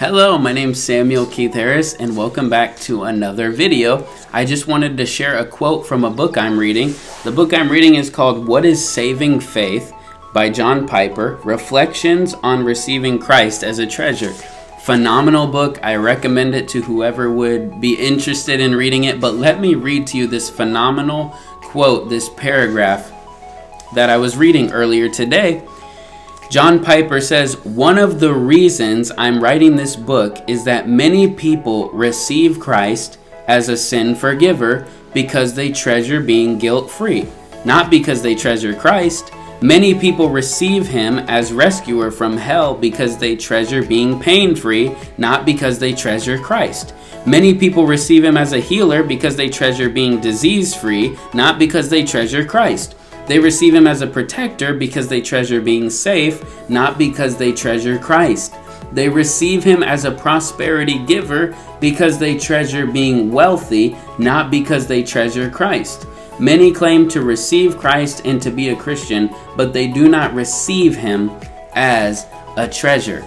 Hello, my name's Samuel Keith Harris and welcome back to another video. I just wanted to share a quote from a book I'm reading. The book I'm reading is called What is Saving Faith by John Piper, Reflections on Receiving Christ as a Treasure. Phenomenal book. I recommend it to whoever would be interested in reading it, but let me read to you this phenomenal quote, this paragraph that I was reading earlier today John Piper says, One of the reasons I'm writing this book is that many people receive Christ as a sin forgiver because they treasure being guilt free, not because they treasure Christ. Many people receive him as rescuer from hell because they treasure being pain free, not because they treasure Christ. Many people receive him as a healer because they treasure being disease free, not because they treasure Christ. They receive him as a protector because they treasure being safe, not because they treasure Christ. They receive him as a prosperity giver because they treasure being wealthy, not because they treasure Christ. Many claim to receive Christ and to be a Christian, but they do not receive him as a treasure.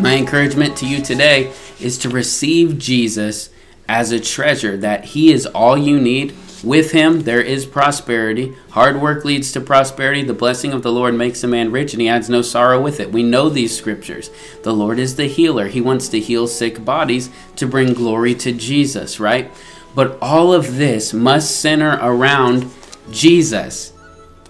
My encouragement to you today is to receive Jesus as a treasure, that he is all you need with him there is prosperity. Hard work leads to prosperity. The blessing of the Lord makes a man rich, and he adds no sorrow with it. We know these scriptures. The Lord is the healer. He wants to heal sick bodies to bring glory to Jesus, right? But all of this must center around Jesus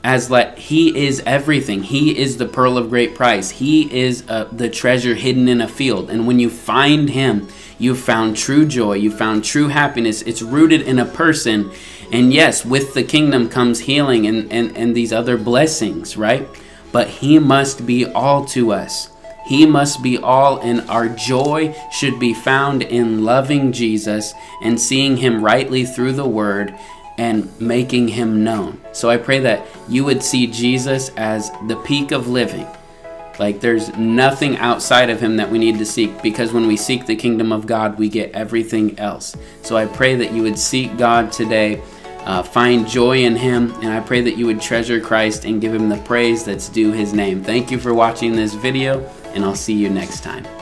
as like he is everything. He is the pearl of great price. He is uh, the treasure hidden in a field. And when you find him you found true joy. You found true happiness. It's rooted in a person. And yes, with the kingdom comes healing and, and, and these other blessings, right? But He must be all to us. He must be all, and our joy should be found in loving Jesus and seeing Him rightly through the Word and making Him known. So I pray that you would see Jesus as the peak of living. Like there's nothing outside of Him that we need to seek because when we seek the kingdom of God, we get everything else. So I pray that you would seek God today uh, find joy in Him. And I pray that you would treasure Christ and give Him the praise that's due His name. Thank you for watching this video, and I'll see you next time.